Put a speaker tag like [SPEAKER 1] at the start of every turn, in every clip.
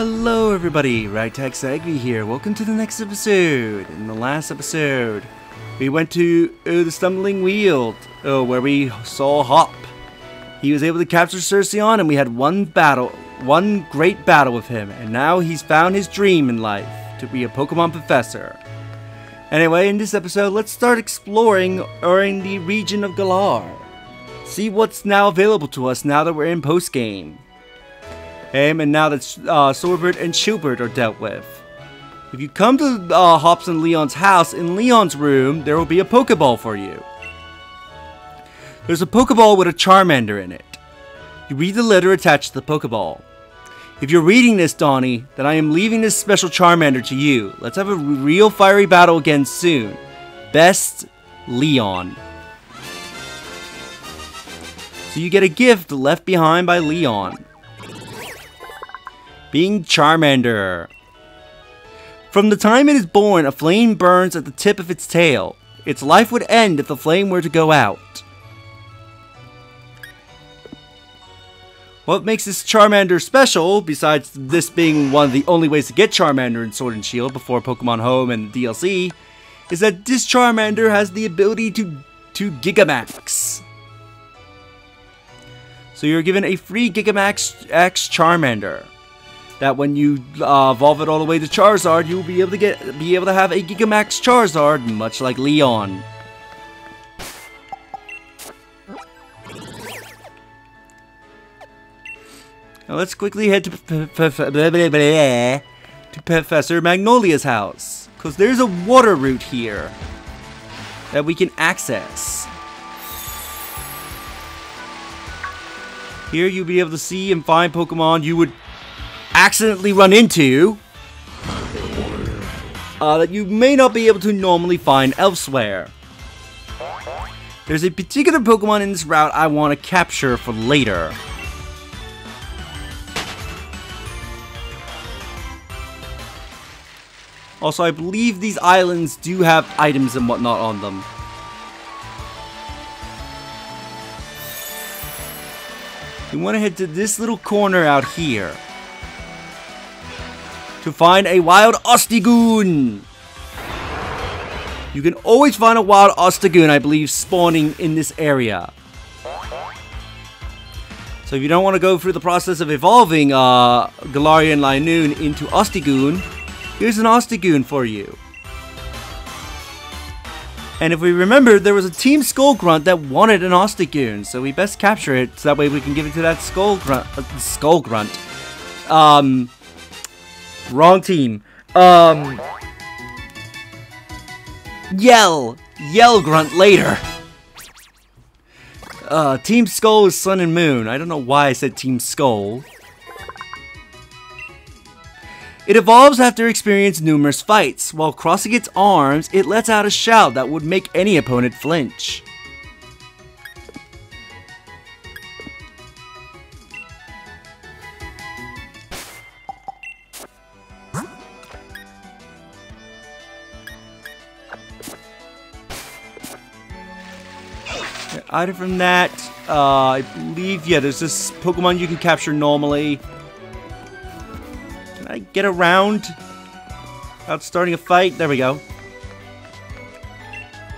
[SPEAKER 1] Hello everybody, Ragtag Zagvee here. Welcome to the next episode. In the last episode, we went to uh, the Stumbling Weald, uh, where we saw Hop. He was able to capture Zacian and we had one battle, one great battle with him, and now he's found his dream in life, to be a Pokemon professor. Anyway, in this episode, let's start exploring or in the region of Galar. See what's now available to us now that we're in post-game. And now that uh, Sordward and Shielbert are dealt with. If you come to uh, Hops and Leon's house, in Leon's room, there will be a Pokeball for you. There's a Pokeball with a Charmander in it. You read the letter attached to the Pokeball. If you're reading this, Donnie, then I am leaving this special Charmander to you. Let's have a real fiery battle again soon. Best, Leon. So you get a gift left behind by Leon. Being Charmander. From the time it is born, a flame burns at the tip of its tail. Its life would end if the flame were to go out. What makes this Charmander special, besides this being one of the only ways to get Charmander in Sword and Shield before Pokemon Home and DLC, is that this Charmander has the ability to, to Gigamax. So you're given a free Gigamax X Charmander that when you uh, evolve it all the way to Charizard, you'll be able to get be able to have a Gigamax Charizard, much like Leon. Now let's quickly head to, to Professor Magnolia's house, because there's a water route here that we can access. Here you'll be able to see and find Pokemon you would accidentally run into uh, that you may not be able to normally find elsewhere. There's a particular Pokemon in this route I want to capture for later. Also, I believe these islands do have items and whatnot on them. You want to head to this little corner out here to find a wild Obstagoon. You can always find a wild Obstagoon, I believe, spawning in this area. So if you don't want to go through the process of evolving uh, Galarian Linoone into Obstagoon, here's an Obstagoon for you. And if we remember, there was a Team Skull Grunt that wanted an Obstagoon, so we best capture it so that way we can give it to that Skull Grunt. Uh, skull Grunt. Um, Wrong team. Um. Yell! Yell grunt later! Uh, Team Skull is Sun and Moon. I don't know why I said Team Skull. It evolves after experiencing numerous fights. While crossing its arms, it lets out a shout that would make any opponent flinch. Item from that, uh, I believe, yeah, there's this Pokemon you can capture normally. Can I get around without starting a fight? There we go.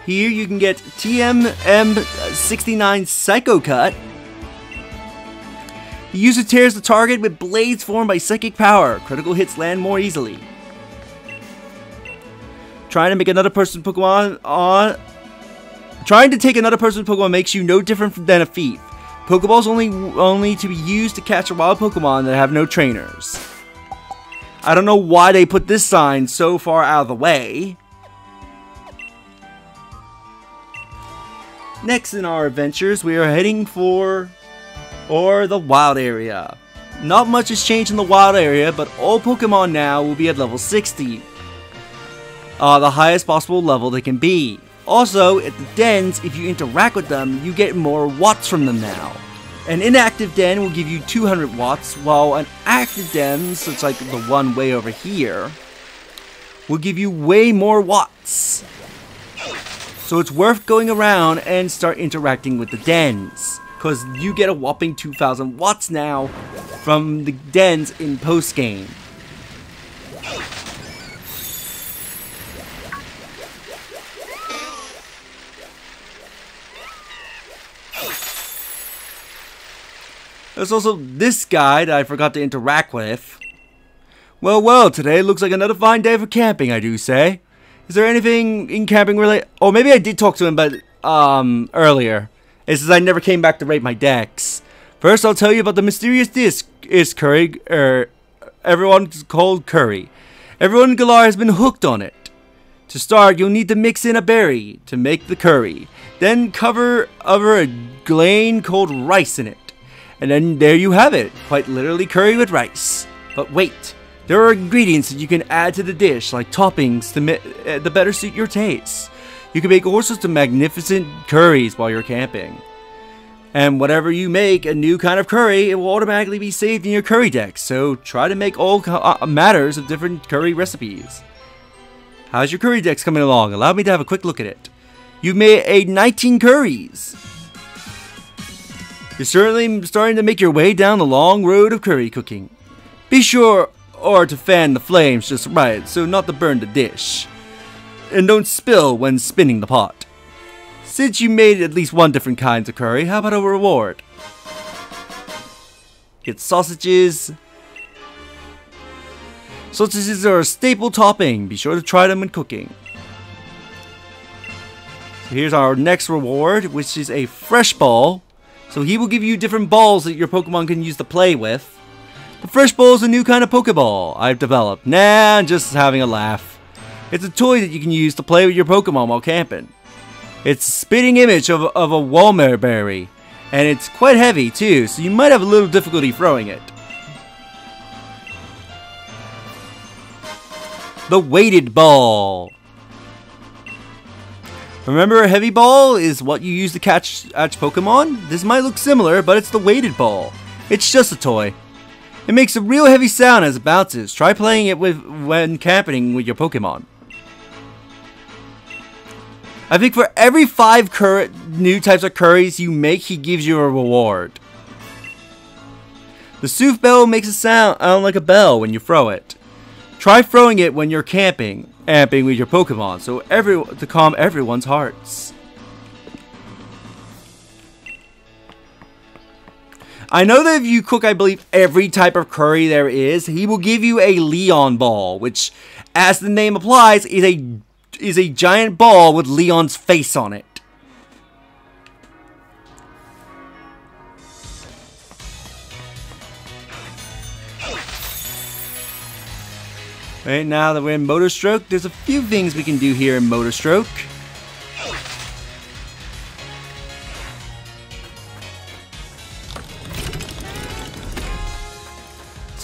[SPEAKER 1] Here you can get TMM69 Psycho Cut. The user tears the target with blades formed by psychic power. Critical hits land more easily. Trying to make another person Pokemon on Trying to take another person's Pokemon makes you no different than a thief. Pokeballs only only to be used to catch wild Pokemon that have no trainers. I don't know why they put this sign so far out of the way. Next in our adventures, we are heading for or the wild area. Not much has changed in the wild area, but all Pokemon now will be at level 60. Uh, the highest possible level they can be. Also, at the dens, if you interact with them, you get more watts from them now. An inactive den will give you 200 watts, while an active den, such like the one way over here, will give you way more watts. So it's worth going around and start interacting with the dens, because you get a whopping 2000 watts now from the dens in post-game. There's also this guy that I forgot to interact with. Well, well, today looks like another fine day for camping, I do say. Is there anything in camping related? Oh, maybe I did talk to him, but um earlier. It says I never came back to rate my Dex. First, I'll tell you about the mysterious disc is curry. Er, everyone's called curry. Everyone in Galar has been hooked on it. To start, you'll need to mix in a berry to make the curry. Then cover over a grain called rice in it. And then there you have it, quite literally curry with rice. But wait, there are ingredients that you can add to the dish, like toppings to, uh, better suit your taste. You can make all sorts of magnificent curries while you're camping. And whatever you make a new kind of curry, it will automatically be saved in your curry deck. So try to make all uh, matters of different curry recipes. How's your curry Dex coming along? Allow me to have a quick look at it. You've made a 19 curries. You're certainly starting to make your way down the long road of curry cooking. Be sure or to fan the flames just right so not to burn the dish. And don't spill when spinning the pot. Since you made at least one different kinds of curry, how about a reward? Get sausages. Sausages are a staple topping. Be sure to try them when cooking. So here's our next reward, which is a fresh ball. So he will give you different balls that your Pokemon can use to play with. The fresh ball is a new kind of Pokeball I've developed. Nah, I'm just having a laugh. It's a toy that you can use to play with your Pokemon while camping. It's a spitting image of, of a Walmer berry, and it's quite heavy too, so you might have a little difficulty throwing it. The weighted ball. Remember a heavy ball is what you use to catch, catch Pokemon? This might look similar, but it's the weighted ball. It's just a toy. It makes a real heavy sound as it bounces. Try playing it with when camping with your Pokemon. I think for every five new types of curries you make, he gives you a reward. The Sooth Bell makes a sound, sound like a bell when you throw it. Try throwing it when you're camping, amping with your Pokemon, so every to calm everyone's hearts. I know that if you cook, I believe, every type of curry there is, he will give you a Leon ball, which, as the name applies, is a is a giant ball with Leon's face on it. Right now that we're in Motostoke, there's a few things we can do here in Motostoke.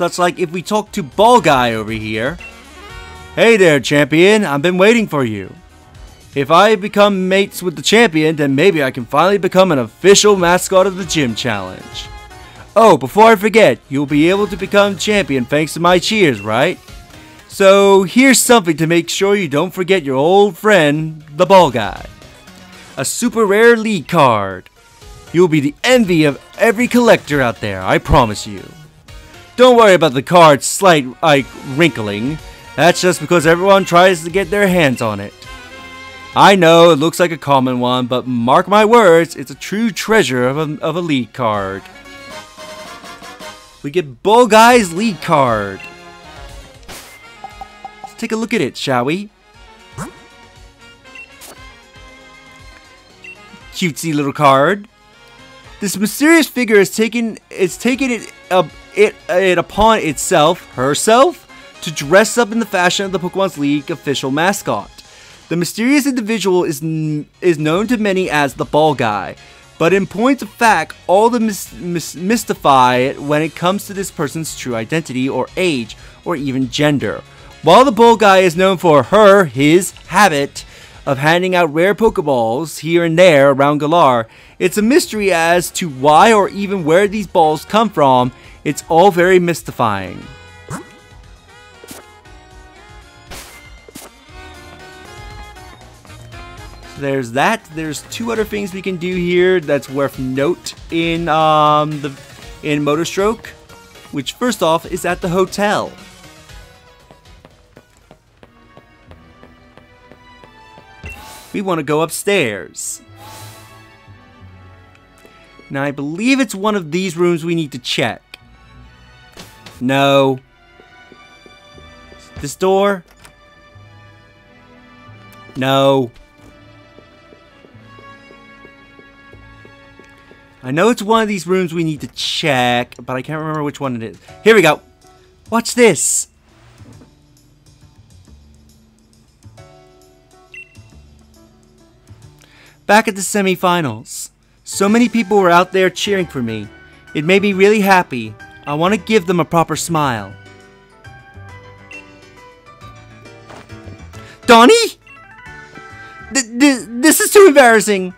[SPEAKER 1] it's like if we talk to Ball Guy over here, Hey there, champion. I've been waiting for you. If I become mates with the champion, then maybe I can finally become an official mascot of the gym challenge. Oh, before I forget, you'll be able to become champion thanks to my cheers, right? So here's something to make sure you don't forget your old friend, the ball guy. A super rare league card. You'll be the envy of every collector out there, I promise you. Don't worry about the card's slight, like, wrinkling. That's just because everyone tries to get their hands on it. I know it looks like a common one, but mark my words, it's a true treasure of a, of a league card. We get Ball Guy's league card. Take a look at it, shall we? Cutesy little card. This mysterious figure is taken it, uh, it, it upon itself, herself, to dress up in the fashion of the Pokemon's League official mascot. The mysterious individual is, is known to many as the Ball Guy, but in point of fact, all the mis mis mystify it when it comes to this person's true identity or age or even gender. While the Ball Guy is known for her, his habit of handing out rare Pokeballs here and there around Galar, it's a mystery as to why or even where these balls come from. It's all very mystifying. there's that. There's two other things we can do here that's worth note in um, the in Motostoke, which first off is at the hotel. We want to go upstairs. Now, I believe it's one of these rooms we need to check. No. This door? No. I know it's one of these rooms we need to check, but I can't remember which one it is. Here we go. Watch this. Back at the semifinals, so many people were out there cheering for me. It made me really happy. I want to give them a proper smile. Donnie? Th th this is too embarrassing.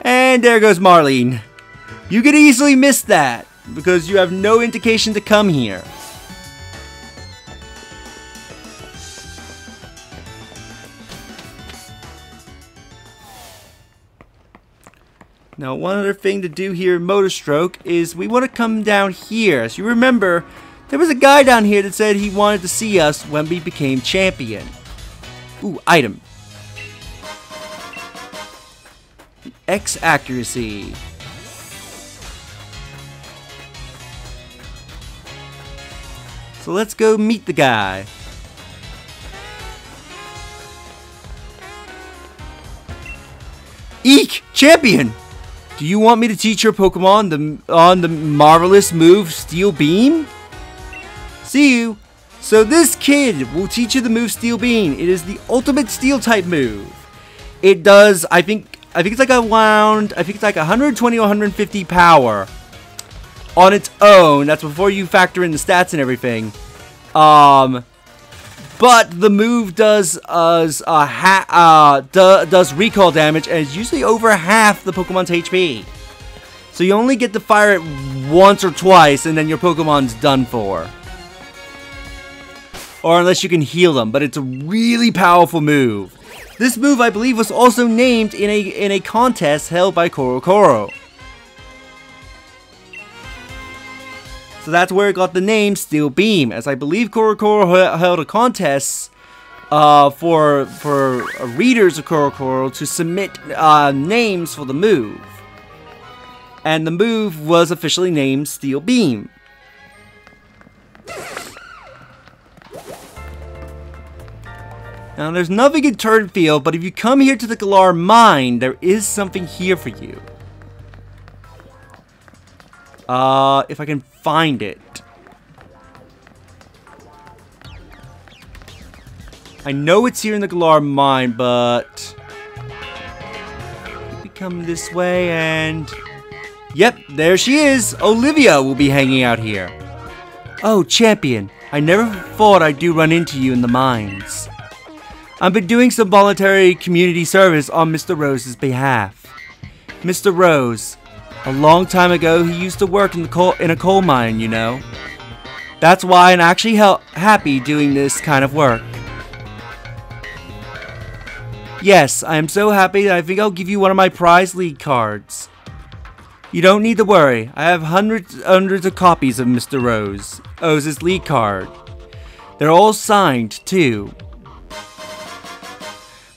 [SPEAKER 1] And there goes Marnie. You could easily miss that because you have no indication to come here. Now, one other thing to do here in Motostoke is we want to come down here. As you remember, there was a guy down here that said he wanted to see us when we became champion. Ooh, item. X accuracy. So let's go meet the guy. Eek! Champion! Do you want me to teach your Pokemon the, on the marvelous move Steel Beam? See you! So this kid will teach you the move Steel Beam. It is the ultimate Steel type move. It does, I think, I think it's like around, I think it's like 120 or 150 power on its own. That's before you factor in the stats and everything. Um, but the move does uh, uh, uh do, does recoil damage and is usually over half the Pokemon's HP. So you only get to fire it once or twice and then your Pokemon's done for. Or unless you can heal them, but it's a really powerful move. This move, I believe, was also named in a in a contest held by CoroCoro. So that's where it got the name Steel Beam, as I believe CoroCoro held a contest uh, for for readers of CoroCoro to submit uh, names for the move. And the move was officially named Steel Beam. Now, there's nothing in Turffield, but if you come here to the Galar Mine, there is something here for you. Uh, if I can find it. I know it's here in the Galar Mine, but... We come this way and... Yep, there she is! Olivia will be hanging out here. Oh, champion. I never thought I'd do run into you in the mines. I've been doing some voluntary community service on Mr. Rose's behalf. Mr. Rose, a long time ago, he used to work in, the coal, in a coal mine, you know. That's why I'm actually happy doing this kind of work. Yes, I am so happy that I think I'll give you one of my prize league cards. You don't need to worry. I have hundreds, hundreds of copies of Mr. Rose, O's league card. They're all signed, too.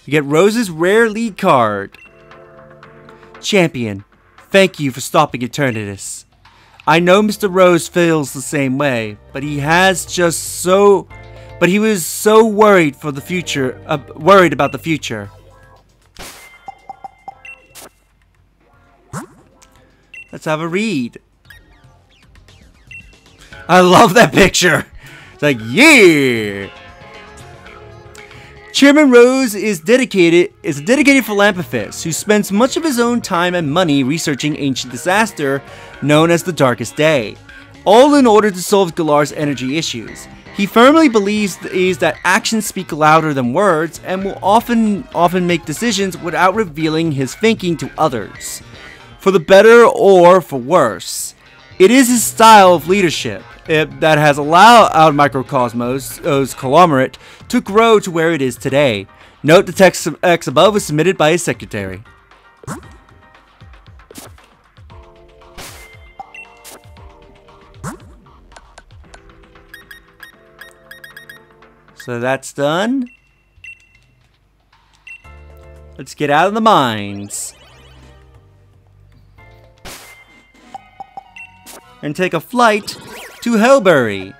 [SPEAKER 1] You get Rose's rare league card. Champion, Thank you for stopping Eternatus. I know Mr. Rose feels the same way, but he has just so... But he was so worried for the future, uh, worried about the future. Let's have a read. I love that picture. It's like, yeah. Chairman Rose is dedicated is a dedicated philanthropist who spends much of his own time and money researching ancient disaster known as the Darkest Day, all in order to solve Galar's energy issues. He firmly believes is that actions speak louder than words and will often often make decisions without revealing his thinking to others, for the better or for worse. It is his style of leadership it, that has allowed our Macro Cosmos' conglomerate to grow to where it is today. Note the text X above was submitted by his secretary. So that's done. Let's get out of the mines. And take a flight to Hulbury.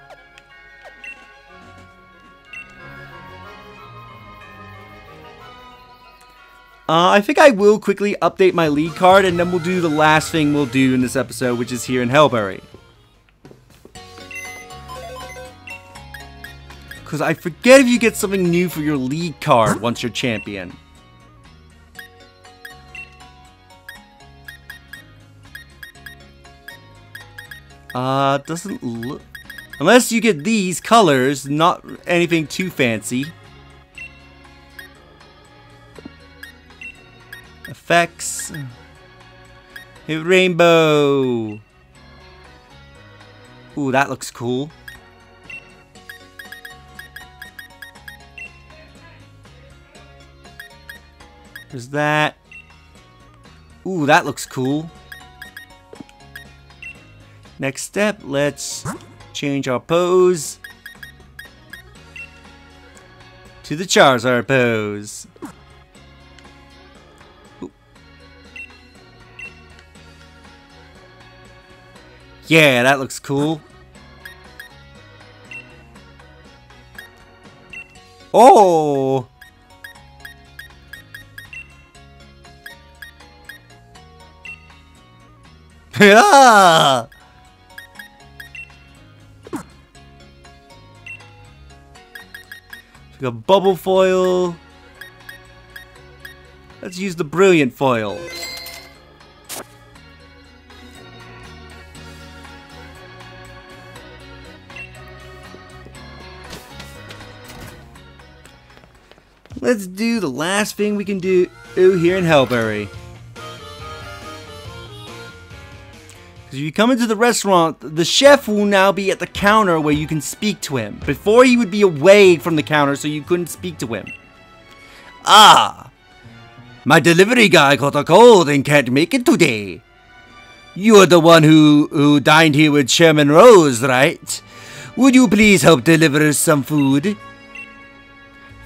[SPEAKER 1] Uh, I think I will quickly update my league card and then we'll do the last thing we'll do in this episode, which is here in Hulbury. Because I forget if you get something new for your league card once you're champion. Uh, doesn't look... Unless you get these colors, not anything too fancy. Effects. Hey, rainbow. Ooh, that looks cool. There's that. Ooh, that looks cool. Next step, let's change our pose to the Charizard pose. Yeah, that looks cool. Oh! yeah! We got bubble foil. Let's use the brilliant foil. Let's do the last thing we can do here in Hulbury. Because if you come into the restaurant, the chef will now be at the counter where you can speak to him. Before he would be away from the counter so you couldn't speak to him. Ah! My delivery guy caught a cold and can't make it today. You're the one who, who dined here with Chairman Rose, right? Would you please help deliver us some food?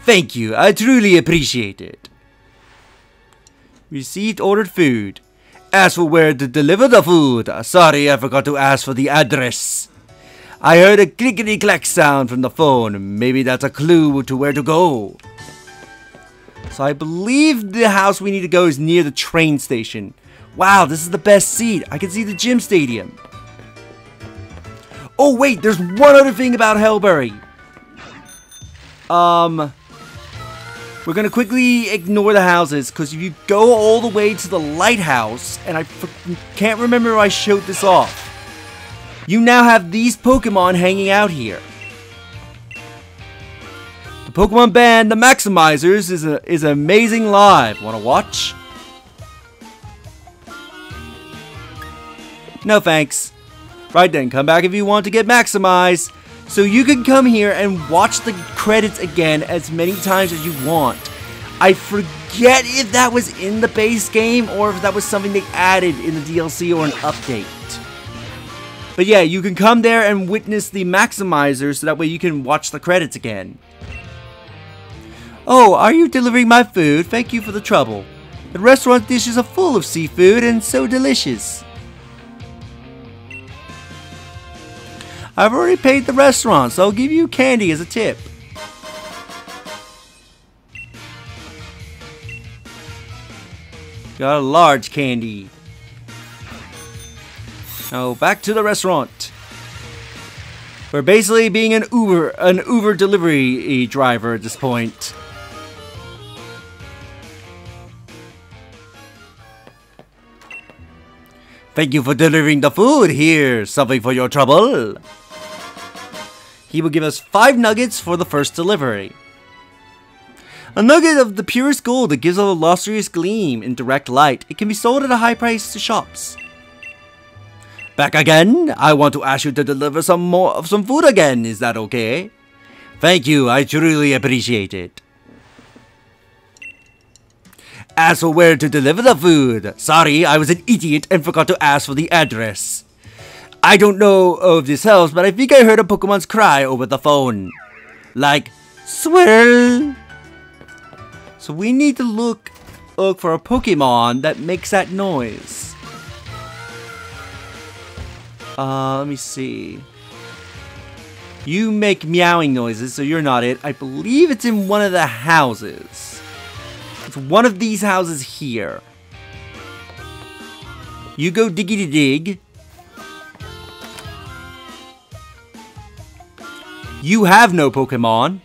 [SPEAKER 1] Thank you, I truly appreciate it. Received ordered food. Ask for where to deliver the food. Sorry, I forgot to ask for the address. I heard a clickety clack sound from the phone. Maybe that's a clue to where to go. So I believe the house we need to go is near the train station. Wow, this is the best seat. I can see the gym stadium. Oh wait, there's one other thing about Hulbury. Um, we're to quickly ignore the houses, because if you go all the way to the lighthouse, and I can't remember I showed this off, you now have these Pokemon hanging out here. The Pokemon band, the Maximizers, is, a, is amazing live. Want to watch? No thanks. Right then, come back if you want to get Maximized. So you can come here and watch the credits again as many times as you want. I forget if that was in the base game or if that was something they added in the DLC or an update. But yeah, you can come there and witness the Maximizer so that way you can watch the credits again. Oh, are you delivering my food? Thank you for the trouble. The restaurant dishes are full of seafood and so delicious. I've already paid the restaurant, so I'll give you candy as a tip. Got a large candy. Now back to the restaurant. We're basically being an Uber, an Uber delivery eh, driver at this point. Thank you for delivering the food here. Something for your trouble. He will give us 5 nuggets for the first delivery. A nugget of the purest gold that gives a lustrous gleam in direct light. It can be sold at a high price to shops. Back again? I want to ask you to deliver some more of some food again. Is that okay? Thank you. I truly appreciate it. As for where to deliver the food, sorry, I was an idiot and forgot to ask for the address. I don't know if this helps, but I think I heard a Pokemon's cry over the phone. Like, swirl. So we need to look look for a Pokemon that makes that noise. Uh, let me see. You make meowing noises, so you're not it. I believe it's in one of the houses. It's one of these houses here. You go diggity dig. You have no Pokemon.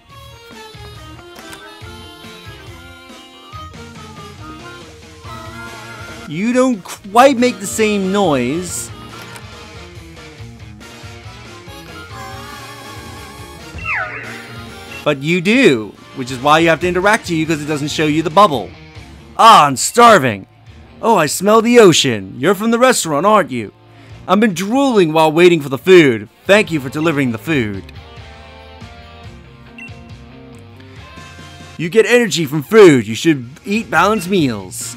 [SPEAKER 1] You don't quite make the same noise. But you do, which is why you have to interact to you because it doesn't show you the bubble. Ah, I'm starving. Oh, I smell the ocean. You're from the restaurant, aren't you? I've been drooling while waiting for the food. Thank you for delivering the food. You get energy from food. You should eat balanced meals.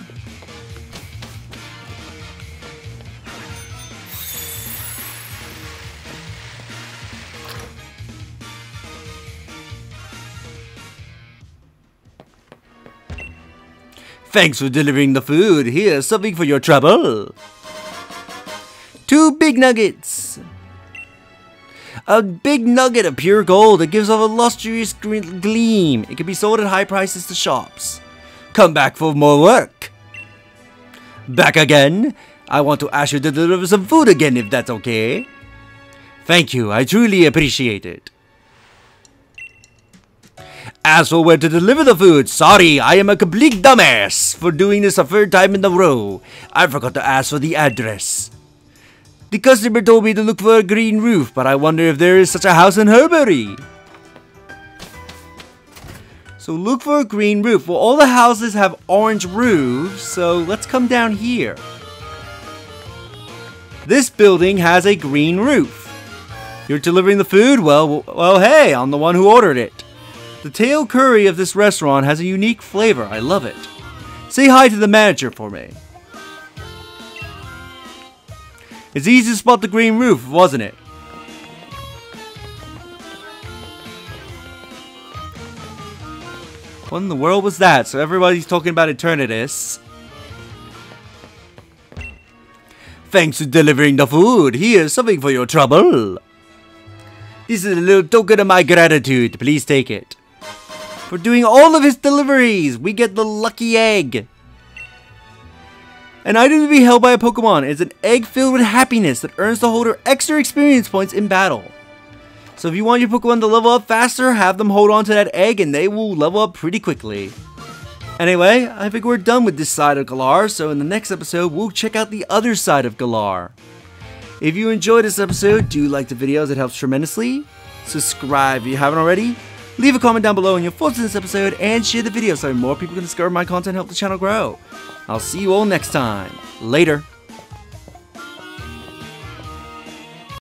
[SPEAKER 1] Thanks for delivering the food. Here's something for your trouble. Two big nuggets. A big nugget of pure gold that gives off a lustrous gleam. It can be sold at high prices to shops. Come back for more work. Back again? I want to ask you to deliver some food again if that's okay. Thank you, I truly appreciate it. As for where to deliver the food, sorry, I am a complete dumbass for doing this a third time in a row. I forgot to ask for the address. The customer told me to look for a green roof, but I wonder if there is such a house in Hulbury. So look for a green roof. Well, all the houses have orange roofs, so let's come down here. This building has a green roof. You're delivering the food? Well, well, hey, I'm the one who ordered it. The tail curry of this restaurant has a unique flavor. I love it. Say hi to the manager for me. It's easy to spot the green roof, wasn't it? What in the world was that? So everybody's talking about Eternatus. Thanks for delivering the food. Here's something for your trouble. This is a little token of my gratitude. Please take it. For doing all of his deliveries, we get the lucky egg. An item to be held by a Pokemon is an egg filled with happiness that earns the holder extra experience points in battle. So if you want your Pokemon to level up faster, have them hold on to that egg and they will level up pretty quickly. Anyway, I think we're done with this side of Galar, so in the next episode, we'll check out the other side of Galar. If you enjoyed this episode, do like the videos, it helps tremendously. Subscribe if you haven't already. Leave a comment down below on your thoughts on this episode and share the video so more people can discover my content and help the channel grow. I'll see you all next time. Later.